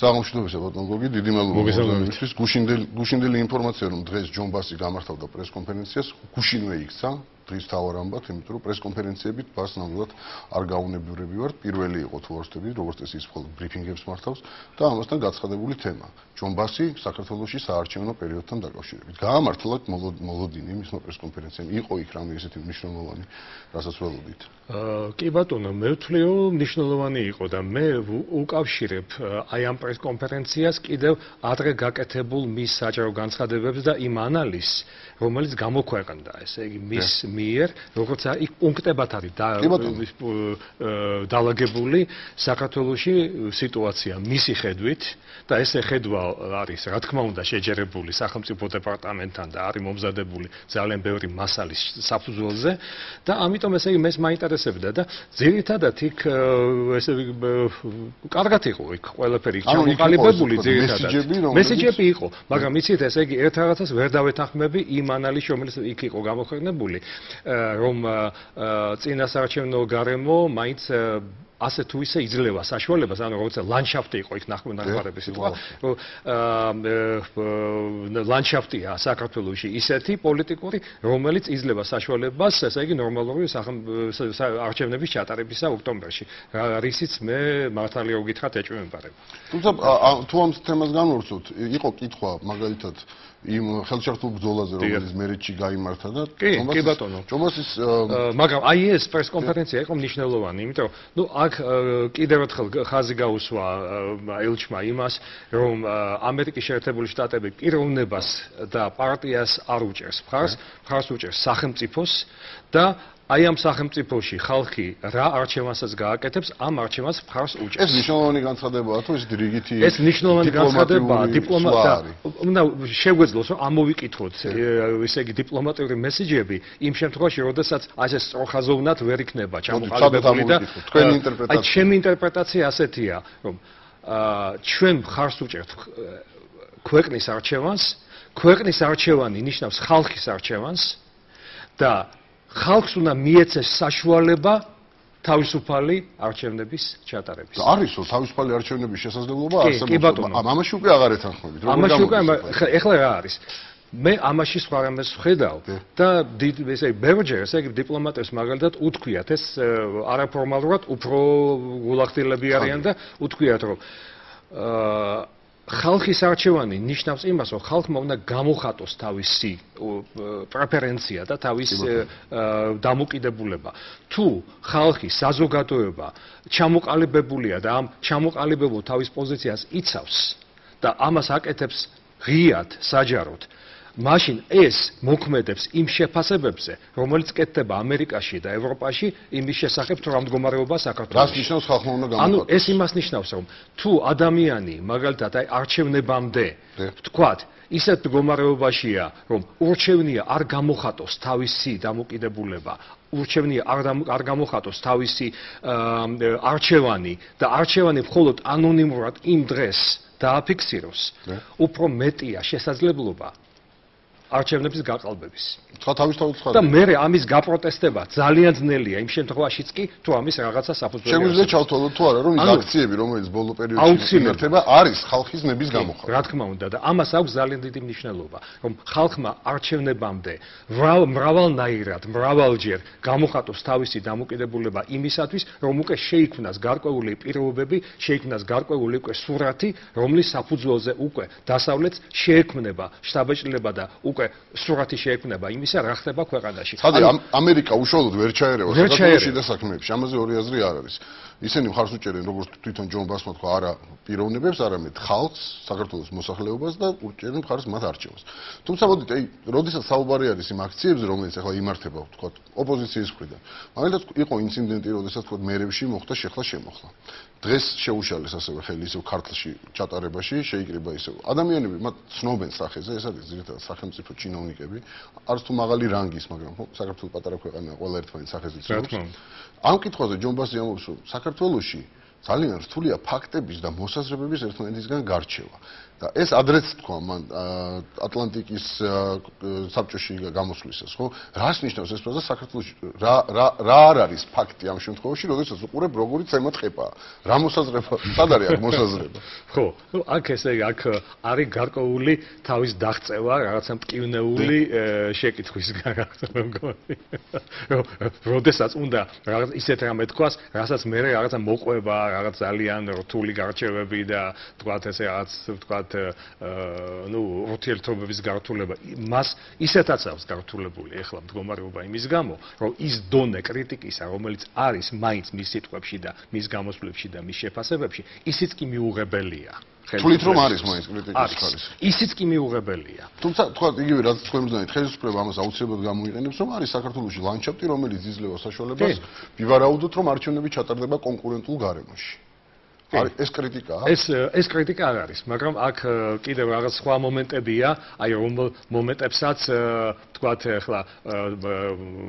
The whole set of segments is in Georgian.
საღამოშიდობისა ბატონ გოგი, დიდი მადლობა მომგზავრებისთვის. გუშინდელი გუშინდელი ინფორმაცია რომ დღეს ჯონ ბასი გამართავდა პრესკონფერენციას, გუშინვე იქცა დღის თავარ ამბად, იმიტომ რომ პრესკონფერენციებით ბას ნამდვილად არ გაუნებურები ვართ. პირველი იყო თუ არ ვთქვი, როგორც ეს ის მხოლოდ ბრიფინგებს მართავს და ამასთან გაცხადებული თემა. ჯონ ბასი საქართველოსი საარჩევნო პერიოდთან დაკავშირებით. გაამართლა მოლოდინი მისმა პრესკონფერენციამ. იყო იქ რამე ესეთი მნიშვნელოვანი, რასაც ველოდით. აა კი ბატონო, მე ვთვლიო მნიშვნელოვანი იყო და მე უკავშირებ აი ამ პრესკონფერენციას კიდევ ადრე გაკეთებულ მის საჯარო განცხადებებს და იმ ანალიზს, რომელიც გამოქვეყნდა, ესე იგი მის მიერ, როგორც იქ პუნქტებად არის დაალაგებული საქართველოსი სიტუაცია მისი ხედვით და ესე ხედვა არის, რა თქმა უნდა, შეჯერებული სახელმწიფო დეპარტამენტთან და არის მომზადებული ძალიან ბევრი მასალის საფუძველზე და ამიტომ ესე იგი მე მაინტერესებდა და ძირითადად იქ ესე კარგად იყო იქ ყველაფერი ჩამოყალიბებული ძირითადად. მესიჯები იყო მაგრამ იცით ესე იგი ერთ რაღაცას ვერ დავეთანხმები იმ ანალიზს რომელიც იქ იყო გამოქვეყნებული რომ წინასაარჩევნო გარემო მაინც ასე თუ ისე იძლევა საშუალებას, ანუ როგორც ლანდშაფტი იყო იქ ნახმარების სიტყვა, რომ ლანდშაფტია საქართველოსში ისეთი პოლიტიკური, რომელიც იძლევა საშუალებას, ესე იგი ნორმალური არჩევნების ჩატარებისა ოქტომბერში. რისიც მე მართალია უგითხრათ ეჭვმეპარებ. თუმცა თუ ამ თემას განვორცოთ, იყო კითხვა მაგალითად იმ ხელშეერთულ ბრძოლაზე რომელიც მერიტში გამართა და კი ბატონო ჯომასის მაგრამ აი ეს პრესკონფერენცია იყო მნიშვნელოვანი იმიტომ რომ ნუ აქ კიდევ ერთხელ ხაზი გაუსვა ელჩმა იმას რომ ამერიკის შეერთებული შტატები პიროვნებას და პარტიას არ უჭერს მხარს მხარს უჭერს სახელმწიფოს და აი ამ სახელმწიფოში ხალხი რა არჩევანსაც გააკეთებს, ამ არჩევანს მხარს უჭერს. ეს მნიშვნელოვანი განცხადებაა თუ ეს რიგითი ეს მნიშვნელოვანი განცხადებაა დიპლომატია. უნდა შეგვეძლოს რომ ამოვიკითხოთ ესე იგი დიპლომატიური მესიჯები იმ შემთხვევაში, როდესაც ასე სწორხაზოვნად ვერ იქნება ჩამოყალიბებული და თქვენი ინტერპრეტაცია. აი ჩემი ინტერპრეტაცია ასეთია, რომ აა ჩვენ მხარს უჭერთ ქვეყნის არჩევანს, ქვეყნის არჩევანი ნიშნავს ხალხის არჩევანს და ხალხს უნდა მიეცეს საშუალება თავისუფალი არჩევნების ჩატარების. არისო თავისუფალი არჩევნების შესაძლებლობა არსებობს. ამაში უკვე აღარ ეთანხმებით. ამაში უკვე ეხლა რა არის? მე ამაში სხვა რამეს ვხედავ და ესე ბერჯერ ესე დიპლომატებს მაგალითად უთქვიათ ეს არაფორმალურად უფრო გულახდილები არიან და უთქვიათ რომ აა ხალხის არჩევანი ნიშნავს იმას, რომ ხალხმა უნდა გამოხატოს თავისი პრეფერენცია და თავის დამოკიდებულება. თუ ხალხი საზოგადოება ჩამოყალიბებულია და ამ ჩამოყალიბებულ თავის პოზიციას იცავს და ამას აკეთებს ღიად, საჯაროდ, მაშინ ეს მოქმედებს იმ შეფასებებზე, რომელიც კეთდება ამერიკაში და ევროპაში იმის შესახებ, თუ რა მდგომარეობა საქართველოს. რას ნიშნავს ხალხმა უნდა გამოხატოს? ანუ ეს იმას ნიშნავს, რომ თუ ადამიანი მაგალითად აი არჩევნებამდე ვთქვათ, ისეთ მდგომარეობაშია, რომ ურჩევნია არ გამოხატოს თავისი დამოკიდებულება, ურჩევნია არ არ გამოხატოს თავისი არჩევანი და არჩევანი მხოლოდ ანონიმურად იმ დღეს დააფიქსიროს, უფრო მეტია შესაძლებლობა არჩევნების გაყალბების. სხვა თავისთავად სხვა. და მე ამის გაპროტესტება ძალიან ძნელია იმ შემთხვევაშიც კი თუ ამის რაღაცა საფუძველი. შეგვიძლია ჩავთვალოთ თუ არა რომ ის აქციები რომელიც ბოლო პერიოდში იმართება არის ხალხის ნების გამოხატვა. რა თქმა უნდა და ამას აქვს ძალიან დიდი მნიშვნელობა რომ ხალხმა არჩევნებამდე მრავალნაირად მრავალჯერ გამოხატოს თავისი დამოკიდებულება იმისათვის რომ უკვე შეიქმნას გარკვეული პირობები, შეიქმნას გარკვეული უკვე სურათი რომლის საფუძველზე უკვე დასავლეთს შეექმნება შტაბ-ჭრილება და უკვე უკვე სურათი შეექმნება იმისა, რა ხდება ქვეყანაში. ხადი ამერიკა უშუალოდ ვერ ჩაერევა საქართველოსი და საქმეებში. ამაზე ორი აზრი არ არის. ისინი მხარს უჭერენ როგორც თვითონ ჯონ ბასმა თქვა, არა პიროვნებებს, არამედ ხალხს, საქართველოს მოსახლეობას და უჭერენ მხარს მათ არჩევას. თუმცა მოდით, აი, როდესაც საუბარი არის იმ აქციებზე, რომელიც ახლა იმართება, თქვა, ოპოზიციის მხრიდან. მაგალითად, იყო ინციდენტი, როდესაც თქვა მერევში მოხდა შეხლა შემოხლა. დღეს შეუშალეს ასევე ხელი ისევ ქართლში ჩატარებაში შეიკრიბა ისევ. ადამიანები მათ ცნობენ სახეზე ეს არის ძირითადად სახელმწიფო ჩინოვნიკები. არც თუ მაღალი რანგის მაგრამ საქართველოს პატარა ქვეყანა ყველა ერთმანეთს სახეზე ცნობს. ამ კითხვაზე ჯონ ბასი ამბობს რომ საქართველოსში ძალიან რთულია ფაქტების და მოსაზრებების ერთმანეთისგან გარჩევა და ეს ადრეც თქვა მან ატლანტიკის საბჭოში გამოსვლისას, ხო? რას ნიშნავს ეს ფრაზა საქართველოს რა რა რა არ არის ფაქტი ამ შემთხვევაში, როდესაც უყურებ როგორი ცემა თხება? რა მოსაზრება? სად არის აქ მოსაზრება? ხო, ну აქ ესე აქ არის გარკვეული თავის დაღწევა, რაღაცა მტკივნეული შეკითხვის გარკვეული მგონი. როდესაც უნდა რაღაც ისეთ რამე თქვას, რასაც მე რაღაცა მოყვება, რაღაც ძალიან რთული გარჩევები და თქვათ ესე რაღაც თქვათ ну ურთიერთობების გართულება. მას ისეთაც აქვს გართულებული ახლა მდგომარეობა იმის გამო რომ ის დონე კრიტიკისა რომელიც არის მაინც მის სიტყვებში და მის გამოსვლებში და მის შეფასებებში ისიც კი მიუღებელია თulit რომ არის მაინც კრიტიკის ხარის ისიც კი მიუღებელია. თუმცა თქვა იგივე რაც თქვენ მზანით ხელისუფლება ამას აუცილებლად გამოიყენებს რომ არის საქართველოსი ლანდშაფტი რომელიც იძლევა საშუალებას ვივარაუდოთ რომ არჩევნები ჩატარდება კონკურენტულ გარემოში არის ეს კრიტიკაა? ეს ეს კრიტიკა არ არის, მაგრამ აქ კიდევ რაღაც სხვა მომენტებია, აი რომ მომენტებსაც თქვათ ახლა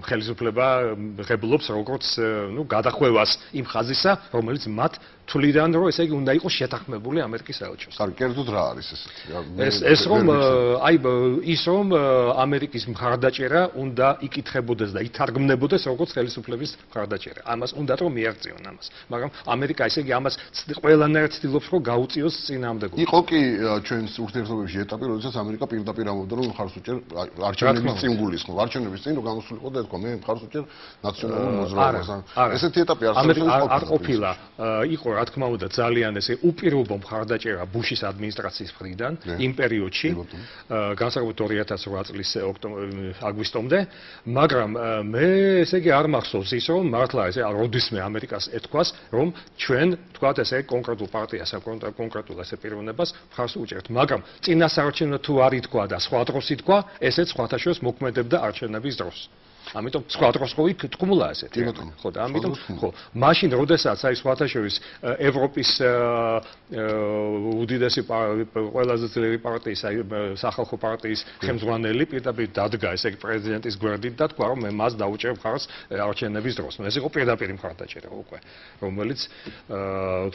ხელისუფლება ღებულობს როგორც ნუ გადახვევას იმ ხაზისა, რომელიც მათ თვლიდან რომ ესე იგი უნდა იყოს შეთანხმებული ამერიკის საელჩოს. კარგი, კერძოდ რა არის ესეთი? ეს ეს რომ აი ის რომ ამერიკის მხარდაჭერა უნდა იკითხებოდეს და ითარგმნებოდეს როგორც ხელისუფლების მხარდაჭერა. ამას უნდა რომ მიაღწიონ ამას. მაგრამ ამერიკა ესე იგი ამას ყველანაირად ცდილობს რომ გაუწიოს წინამდე. იყო კი ჩვენს ურთიერთობებში ეტაპი, როდესაც ამერიკა პირდაპირ ამბობდა რომ ხარს უჭერ არჩევნების წინ გულისხმობ. არჩევნების წინ რომ გამოსულიყო და ეთქვა მე ხარს უჭერ ნაციონალურ მოძრაობას. ესეთი ეტაპი არსებობს არ ყოფილა. იყო რა თქმა უნდა ძალიან ესე უპირობო მხარდაჭერა ბუშის ადმინისტრაციის მხრიდან იმ პერიოდში განსაკუთრებით 2008 წლის აგვისტომდე მაგრამ მე ესე იგი არ მახსოვს ის რომ მართლა ესე როდისმე ამერიკას ეთქვას რომ ჩვენ თქვათ ესე კონკრეტულ პარტიას კონკრეტულ ესე პიროვნებას მხარს უჭერთ. მაგრამ წინასაარჩევნო თუ არ ითქვა და სხვა დროს ითქვა ესეც სხვათა შორის მოქმედებდა არჩევნების დროს ამიტომ სხვა დროს ხო იქ თქმულა ესეთი ხო და ამიტომ ხო მაშინ როდესაც აი სხვათა შორის ევროპის უდიდესი ყველაზე ძლიერი პარტიის აი სახალხო პარტიის ხელმძღვანელი პირდაპირ დადგა ესე იგი პრეზიდენტის გვერდით და თქვა რომ მე მას დაუჭერ მხარს არჩევნების დროს. ეს იყო პირდაპირ მხარდაჭერა უკვე რომელიც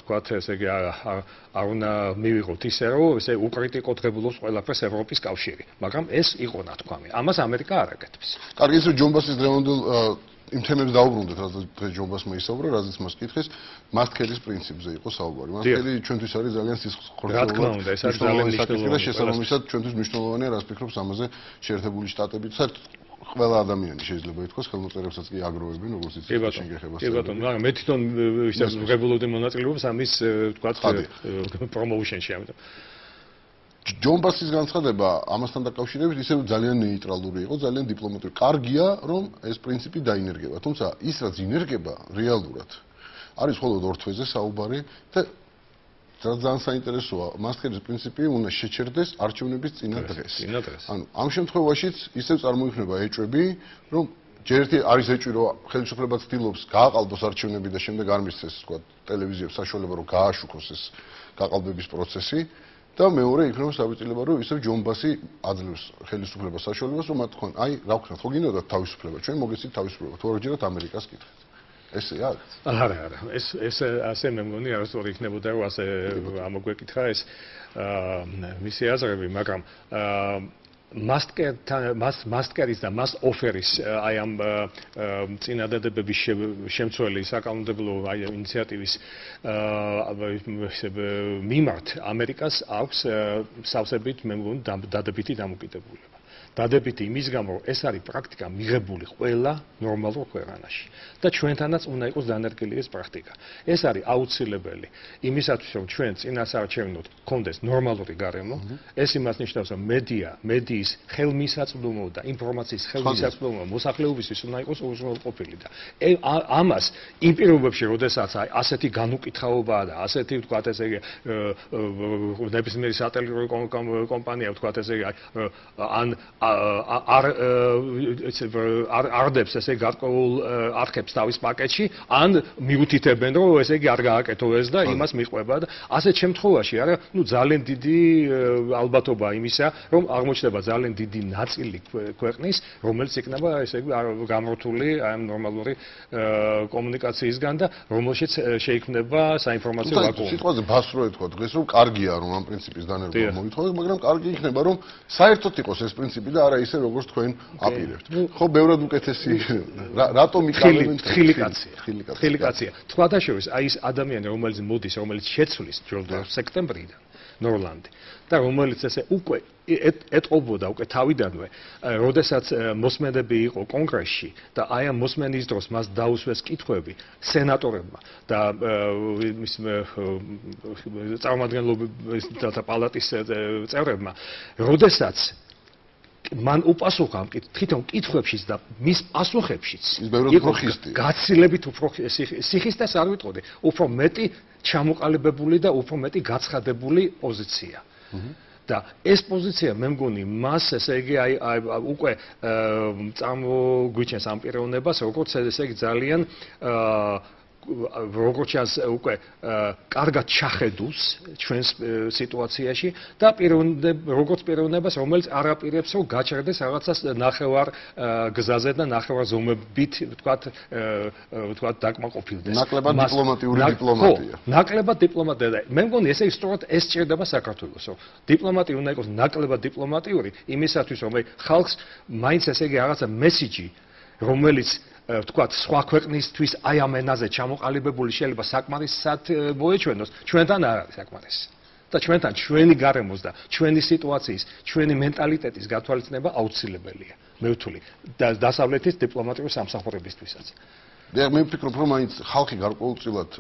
თქვა ესე იგი არ უნდა მივიღოთ. ისე რომ ესე უკრიტიკოთ ღებულობს ყველაფერს ევროპის კავშირი მაგრამ ეს იყო ნათქვამი. ამას ამერიკა არ აკეთებს. კარგი ის რომ ჯონ ჯონბასის დღევანდელ იმ თემებს დაუბრუნდეთ, რაც დღეს ჯონბასმა ისაუბრა, რაზეც მას კითხეს, მასტკერის პრინციპზე იყო საუბარი. მასტკერი ჩვენთვის არის ძალიან სისხლხორცოვანი. რა თქმა უნდა, ეს არის ძალიან მნიშვნელოვანი და შესაბამისად ჩვენთვის მნიშვნელოვანია, რას ფიქრობს ამაზე შეერთებული შტატები. საერთოდ ყველა ადამიანი შეიძლება ითქვას, ხელმოწერებსაც კი აგროვებენ, როგორც იცით, შეგეხებას. კი ბატონო, მაგრამ მე თვითონ ისე ვღებულობდი მონაწილეობას ამის, თქვა, პრომოუშენში, ამიტომ ჯონბასის განცხადება ამასთან დაკავშირებით ისევ ძალიან ნეიტრალური იყო, ძალიან დიპლომატიური. კარგია, რომ ეს პრინციპი დაინერგება, თუმცა ის რაც ინერგება რეალურად არის მხოლოდ ორ თვეზე საუბარი და ძალიან საინტერესოა, მასკერის პრინციპი უნდა შეჩერდეს არჩევნების წინა დღეს. წინა დღეს. ანუ ამ შემთხვევაშიც ისევ წარმოიქმნება ეჭვები, რომ ჯერ ერთი არის ეჭვი, რომ ხელისუფლება ცდილობს გააყალბოს არჩევნები და შემდეგ არ მისცეს, თქვა, ტელევიზიებს საშუალება, რომ გააშუქოს ეს გაყალბების პროცესი. და მეორე იქნება საბჭოება რომ ისევ ჯონბასი აძლევს ხელისუფლებას საშუალებას რომ მათ თქვენ აი რა ვქნათ ხო გინდათ თავისუფლება? ჩვენ მოგესწრით თავისუფლება თუ ორჯერად ამერიკას კითხეთ. ესე არის. არა არა ეს ეს ასე მე მგონი არასდროს იქნებოდა რომ ასე ამოგვეკითხა ეს აა მისი აზრები მაგრამ აა მასტკერთან მას მასტკერის და მას ოფერის აი ამ წინადადებების შემცველი საკანონმდებლო აი ინიციატივის მიმართ ამერიკას აქვს სავსებით მე მგონი დადებითი დამოკიდებულება დადებითი იმის გამო ეს არის პრაქტიკა მიღებული ყველა ნორმალურ ქვეყანაში და ჩვენთანაც უნდა იყოს დანერგილი ეს პრაქტიკა. ეს არის აუცილებელი იმისათვის რომ ჩვენ წინასაარჩევნოდ გქონდეს ნორმალური გარემო. ეს იმას ნიშნავს რომ მედია, მედიის ხელმისაწვდომო და ინფორმაციის ხელმისაწვდომო მოსახლეობისთვის უნდა იყოს უზრუნველყოფილი და ამას იმ პირობებში, როდესაც ასეთი განუკითხაობაა და ასეთი ვთქვათ ესე იგი ნებისმიერი სატელიტური კომპანია ვთქვათ ესე იგი ან არ არ არდებს ესე გარკვეულ არქებს თავის პაკეტში ან მიუთითებენ რომ ესე იგი არ გააკეთო ეს და იმას მიყვება და ასეთ შემთხვევაში არა ნუ ძალიან დიდი ალბათობა იმისა რომ აღმოჩნდება ძალიან დიდი ნაწილი ქვეყნის რომელიც იქნება ესე იგი გამრთული აი ნორმალური კომუნიკაციისგან და რომელშიც შეიქმნება საინფორმაციო ვაკუუმი. სიტყვაზე ბასროე თქვა დღეს რომ კარგია რომ ამ პრინციპის დანერგვა მოითხოვეს მაგრამ კარგი იქნება რომ საერთოდ იყოს ეს პრინციპი და არა ისე როგორც თქვენ აპირებთ. ხო, ბევრად უკეთესი რატომ იკავებენ ხილიკაცია. ხილიკაცია. თქვა და შევეს აი ეს ადამიანი რომელიც მოდის რომელიც შეცვლის ჯორდან სექტემბრიდან ნორლანდი. და რომელიც ესე უკვე ეტყობოდა უკვე თავიდანვე, როდესაც მოსმენები იყო კონგრესში და აი ამ მოსმენის დროს მას დაუსვეს კითხვები სენატორებმა და მის წარმომადგენლობის და პალატის წევრებმა, როდესაც მან უპასუხა ამ თვითონ კითხვებშიც და მის პასუხებშიც იყო გაცილებით უფრო სიხისტეს არ ვიტყოდი, უფრო მეტი ჩამოყალიბებული და უფრო მეტი გაცხადებული პოზიცია. და ეს პოზიცია მე მგონი მას ესე იგი აი უკვე წარმოგვიჩენს ამ პიროვნებას როგორც ესე იგი ძალიან აა როგორც ჩანს უკვე კარგად ჩახედავს ჩვენს სიტუაციაში და პიროვნებ როგორც პიროვნებას რომელიც არ აპირებს რომ გაჩერდეს რაღაცას ნახევარ გზაზე და ნახევარ ზომებით ვთქვათ ვთქვათ დაკმაყოფილდეს. ნაკლებად დიპლომატიური დიპლომატია. ნაკლებად დიპლომატია და მე მგონი ესე ისწორად ეს ჭირდება საქართველოს რომ დიპლომატია უნდა იყოს ნაკლებად დიპლომატიური იმისათვის რომ ხალხს მაინც ესე იგი რაღაცა მესიჯი რომელიც ვთქვათ, სხვა ქვეყნისთვის აი ამ ენაზე ჩამოყალიბებული შეიძლება საკმარისად მოეჩვენოს, ჩვენთან არ არის საკმარისი. და ჩვენთან ჩვენი გარემოს და ჩვენი სიტუაციის, ჩვენი მენტალიტეტის გათვალისწინება აუცილებელია. მე ვთვლი და დასავლეთის დიპლომატიური სამსახურებისთვისაც. მე ვფიქრობ, რომ მაინც ხალხი გარკვეულწილად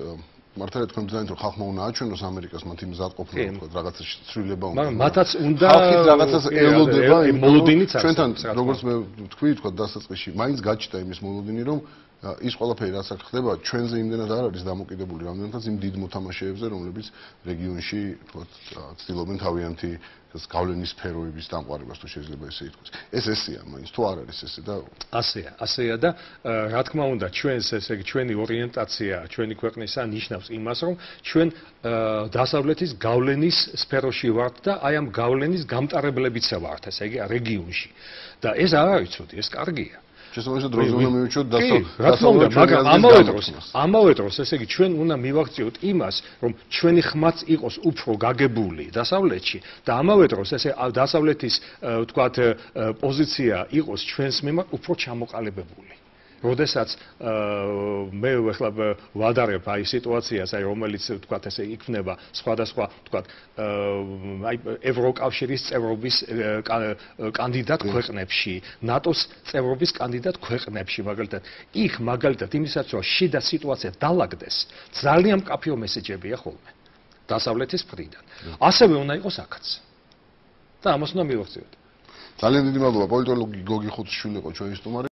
მართალია თქვენ ძაინთ რომ ხალხმა უნდა აჩვენოს ამერიკას მათ იმ მზადყოფნა თქო რაღაცა ცვლილება უნდა მაგრამ მათაც უნდა ხალხი რაღაცას ელოდება იმ მოლოდინიც არის ჩვენთან როგორც მე თქვი თქო დასაწყისში. მაინც გაჩნდა იმის მოლოდინი რომ ის ყველაფერი რაც აქ ხდება ჩვენზე იმდენად არ არის დამოკიდებული რამდენადაც იმ დიდ მოთამაშეებზე რომლებიც რეგიონში თქო ცდილობენ თავიანთი გავლენის სფეროების დამყარებას თუ შეიძლება ესე ითქვას. ეს ესეა, მაინც თუ არ არის ესე და ასეა, ასეა და რა თქმა უნდა, ჩვენს ესე იგი ჩვენი ორიენტაცია, ჩვენი ქვეყნისა ნიშნავს იმას, რომ ჩვენ დასავლეთის გავლენის სფეროში ვართ და აი ამ გავლენის გამტარებლებიც ვართ, ესე იგი რეგიონში. და ეს არ არის ცუდი, ეს კარგია. შესაძლოა დროზე უნდა მივიჩოთ დასო დასავლეთ მაგრამ ამავე დროს ამავე დროს ესე იგი ჩვენ უნდა მივაქციოთ იმას რომ ჩვენი ხმაც იყოს უფრო გაგებული დასავლეთში და ამავე დროს ესე დასავლეთის ვთქვათ პოზიცია იყოს ჩვენს მიმართ უფრო ჩამოყალიბებული როდესაც მე ახლა ვადარებ აი სიტუაციას, აი რომელიც თქვა ესე იქნება სხვადასხვა თქვა აი ევროკავშირის წევრობის კანდიდატ ქვეყნებში, ნატოს წევრობის კანდიდატ ქვეყნებში, მაგალითად, იქ მაგალითად იმისაც რომ შიდა სიტუაცია დალაგდეს, ძალიან მკაფიო მესეჯებია ხოლმე დასავლეთის მხრიდან. ასევე უნდა იყოს აქაც. და ამას უნდა მივახციოთ. ძალიან დიდი მადლობა პოლიტოლოგი გოგი ხუთშვილი იყო ჩვენი სტუმარი